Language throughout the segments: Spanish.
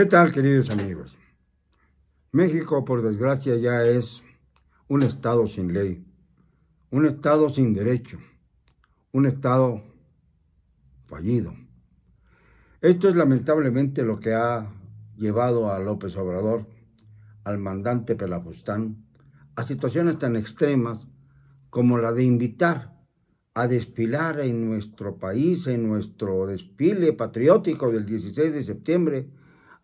¿Qué tal, queridos amigos? México, por desgracia, ya es un Estado sin ley, un Estado sin derecho, un Estado fallido. Esto es lamentablemente lo que ha llevado a López Obrador, al mandante Pelafustán, a situaciones tan extremas como la de invitar a desfilar en nuestro país, en nuestro desfile patriótico del 16 de septiembre,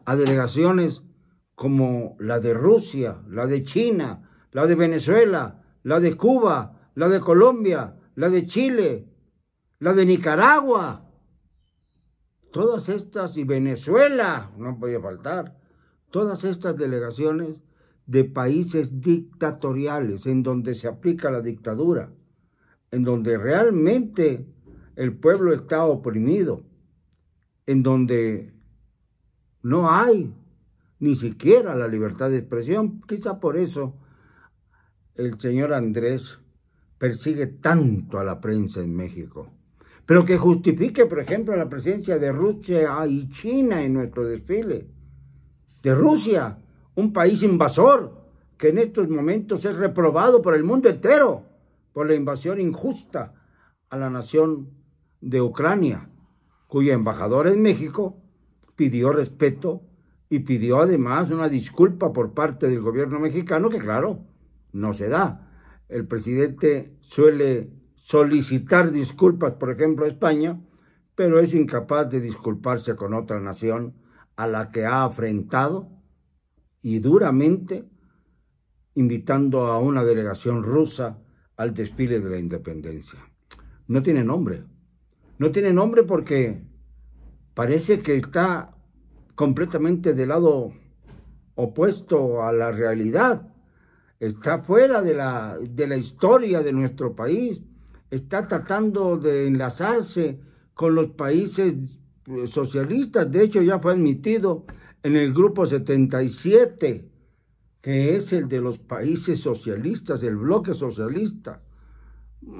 a delegaciones como la de Rusia, la de China, la de Venezuela, la de Cuba, la de Colombia, la de Chile, la de Nicaragua. Todas estas, y Venezuela, no podía faltar, todas estas delegaciones de países dictatoriales en donde se aplica la dictadura, en donde realmente el pueblo está oprimido, en donde no hay ni siquiera la libertad de expresión. Quizá por eso el señor Andrés persigue tanto a la prensa en México. Pero que justifique, por ejemplo, la presencia de Rusia y China en nuestro desfile. De Rusia, un país invasor que en estos momentos es reprobado por el mundo entero por la invasión injusta a la nación de Ucrania, cuya embajador en México pidió respeto y pidió además una disculpa por parte del gobierno mexicano, que claro, no se da. El presidente suele solicitar disculpas, por ejemplo, a España, pero es incapaz de disculparse con otra nación a la que ha afrentado y duramente invitando a una delegación rusa al desfile de la independencia. No tiene nombre. No tiene nombre porque parece que está completamente del lado opuesto a la realidad, está fuera de la, de la historia de nuestro país, está tratando de enlazarse con los países eh, socialistas, de hecho ya fue admitido en el grupo 77, que es el de los países socialistas, el bloque socialista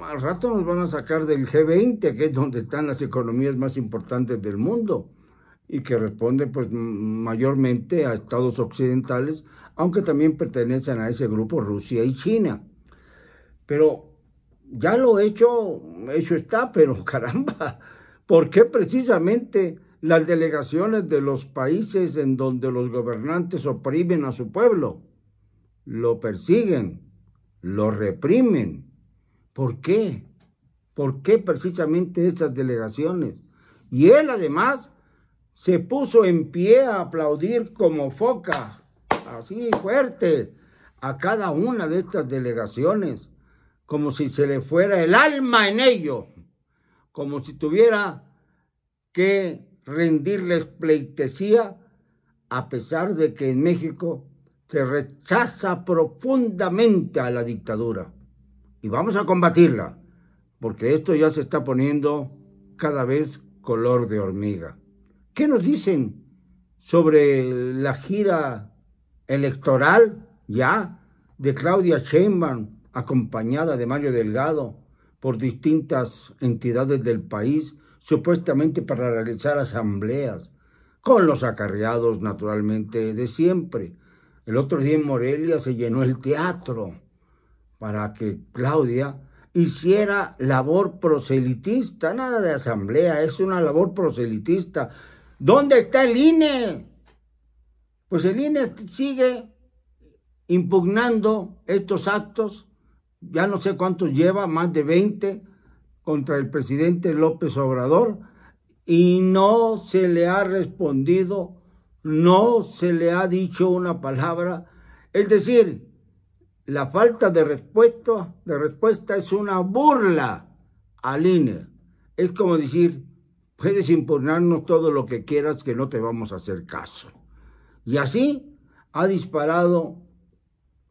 al rato nos van a sacar del G20, que es donde están las economías más importantes del mundo y que responde pues mayormente a estados occidentales, aunque también pertenecen a ese grupo Rusia y China. Pero ya lo hecho, hecho está, pero caramba, ¿por qué precisamente las delegaciones de los países en donde los gobernantes oprimen a su pueblo? Lo persiguen, lo reprimen ¿Por qué? ¿Por qué precisamente esas delegaciones? Y él además se puso en pie a aplaudir como foca, así fuerte, a cada una de estas delegaciones, como si se le fuera el alma en ello, como si tuviera que rendirles pleitesía, a pesar de que en México se rechaza profundamente a la dictadura y vamos a combatirla, porque esto ya se está poniendo cada vez color de hormiga. ¿Qué nos dicen sobre la gira electoral ya de Claudia Sheinbaum, acompañada de Mario Delgado por distintas entidades del país, supuestamente para realizar asambleas, con los acarreados naturalmente de siempre. El otro día en Morelia se llenó el teatro para que Claudia hiciera labor proselitista, nada de asamblea, es una labor proselitista. ¿Dónde está el INE? Pues el INE sigue impugnando estos actos, ya no sé cuántos lleva, más de 20, contra el presidente López Obrador, y no se le ha respondido, no se le ha dicho una palabra. Es decir, la falta de respuesta, de respuesta es una burla al INE. Es como decir, puedes impugnarnos todo lo que quieras que no te vamos a hacer caso. Y así ha disparado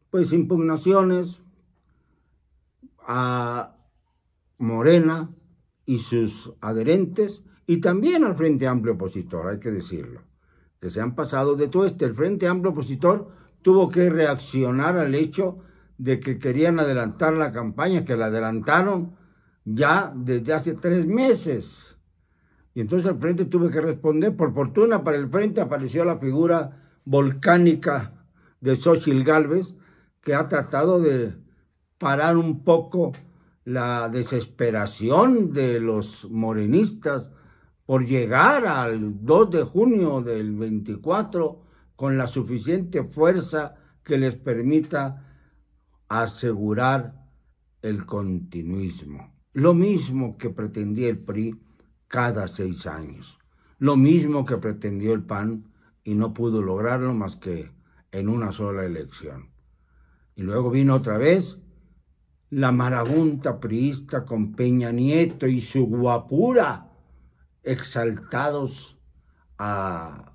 pues impugnaciones a Morena y sus adherentes y también al Frente Amplio Opositor, hay que decirlo, que se han pasado de todo este. El Frente Amplio Opositor tuvo que reaccionar al hecho de que querían adelantar la campaña, que la adelantaron ya desde hace tres meses. Y entonces al frente tuve que responder. Por fortuna para el frente apareció la figura volcánica de Xochitl Galvez, que ha tratado de parar un poco la desesperación de los morenistas por llegar al 2 de junio del 24 con la suficiente fuerza que les permita asegurar el continuismo. Lo mismo que pretendía el PRI cada seis años. Lo mismo que pretendió el PAN y no pudo lograrlo más que en una sola elección. Y luego vino otra vez la marabunta priista con Peña Nieto y su guapura exaltados a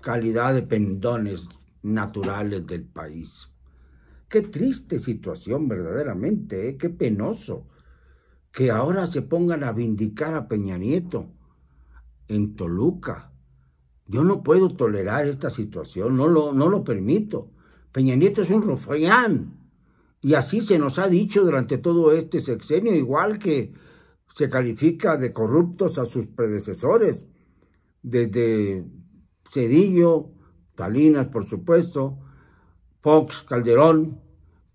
calidad de pendones naturales del país. Qué triste situación verdaderamente, ¿eh? qué penoso que ahora se pongan a vindicar a Peña Nieto en Toluca. Yo no puedo tolerar esta situación, no lo, no lo permito. Peña Nieto es un rufián. Y así se nos ha dicho durante todo este sexenio, igual que se califica de corruptos a sus predecesores, desde Cedillo, Talinas, por supuesto, Fox, Calderón,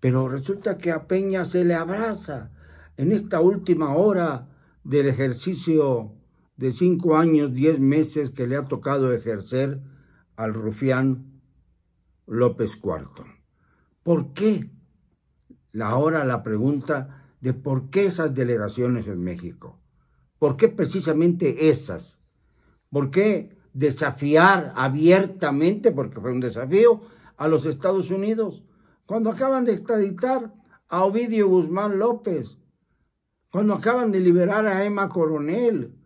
pero resulta que a Peña se le abraza en esta última hora del ejercicio de cinco años, diez meses que le ha tocado ejercer al rufián López Cuarto. ¿Por qué? Ahora la pregunta de por qué esas delegaciones en México. ¿Por qué precisamente esas? ¿Por qué desafiar abiertamente, porque fue un desafío, a los Estados Unidos? Cuando acaban de extraditar a Ovidio Guzmán López, cuando acaban de liberar a Emma Coronel,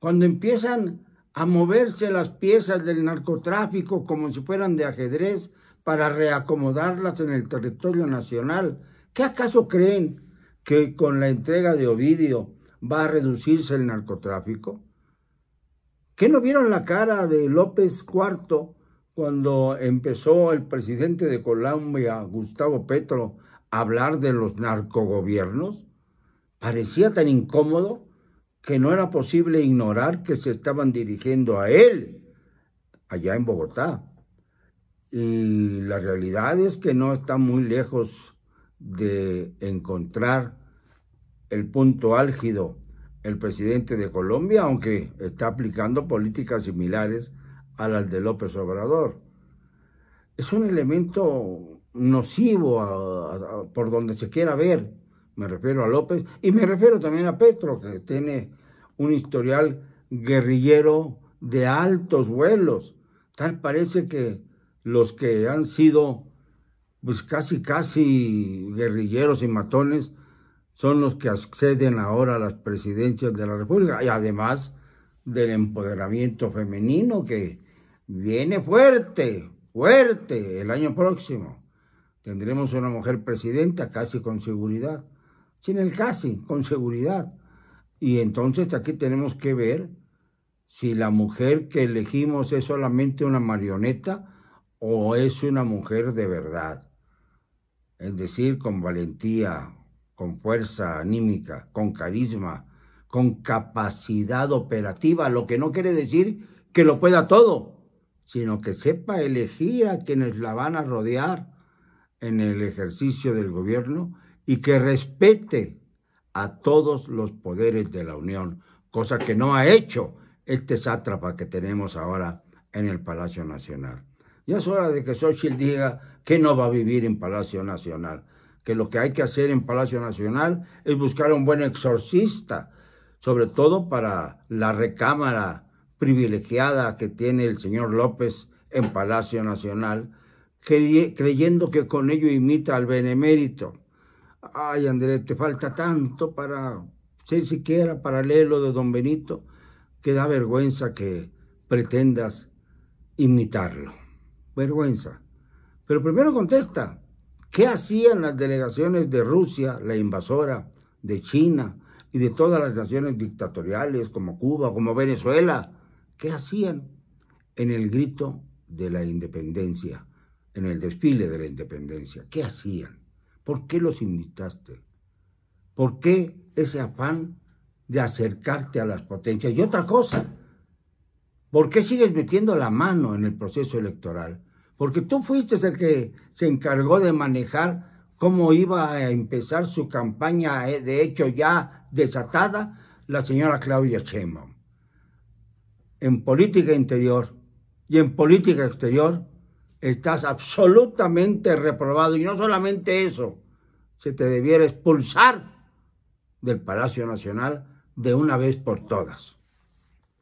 cuando empiezan a moverse las piezas del narcotráfico como si fueran de ajedrez para reacomodarlas en el territorio nacional. ¿Qué acaso creen que con la entrega de Ovidio va a reducirse el narcotráfico? ¿Qué no vieron la cara de López IV cuando empezó el presidente de Colombia, Gustavo Petro, a hablar de los narcogobiernos? Parecía tan incómodo que no era posible ignorar que se estaban dirigiendo a él allá en Bogotá. Y la realidad es que no está muy lejos de encontrar el punto álgido el presidente de Colombia, aunque está aplicando políticas similares a las de López Obrador. Es un elemento nocivo por donde se quiera ver, me refiero a López, y me refiero también a Petro, que tiene un historial guerrillero de altos vuelos. Tal parece que los que han sido pues casi casi guerrilleros y matones son los que acceden ahora a las presidencias de la República y además del empoderamiento femenino que viene fuerte, fuerte el año próximo. Tendremos una mujer presidenta casi con seguridad, sin el casi, con seguridad. Y entonces aquí tenemos que ver si la mujer que elegimos es solamente una marioneta o es una mujer de verdad. Es decir, con valentía, con fuerza anímica, con carisma, con capacidad operativa, lo que no quiere decir que lo pueda todo, sino que sepa elegir a quienes la van a rodear en el ejercicio del gobierno y que respete a todos los poderes de la Unión, cosa que no ha hecho este sátrapa que tenemos ahora en el Palacio Nacional. Ya es hora de que Xochitl diga que no va a vivir en Palacio Nacional, que lo que hay que hacer en Palacio Nacional es buscar un buen exorcista, sobre todo para la recámara privilegiada que tiene el señor López en Palacio Nacional, creyendo que con ello imita al benemérito. Ay, Andrés, te falta tanto para ser siquiera paralelo de don Benito, que da vergüenza que pretendas imitarlo. Vergüenza. Pero primero contesta, ¿Qué hacían las delegaciones de Rusia, la invasora, de China y de todas las naciones dictatoriales como Cuba, como Venezuela? ¿Qué hacían en el grito de la independencia, en el desfile de la independencia? ¿Qué hacían? ¿Por qué los invitaste? ¿Por qué ese afán de acercarte a las potencias. Y otra cosa, ¿por qué sigues metiendo la mano en el proceso electoral? Porque tú fuiste el que se encargó de manejar cómo iba a empezar su campaña, eh, de hecho ya desatada, la señora Claudia Sheinbaum. En política interior y en política exterior estás absolutamente reprobado. Y no solamente eso, se te debiera expulsar del Palacio Nacional de una vez por todas.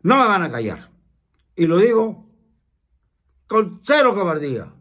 No me van a callar. Y lo digo con cero cobardía.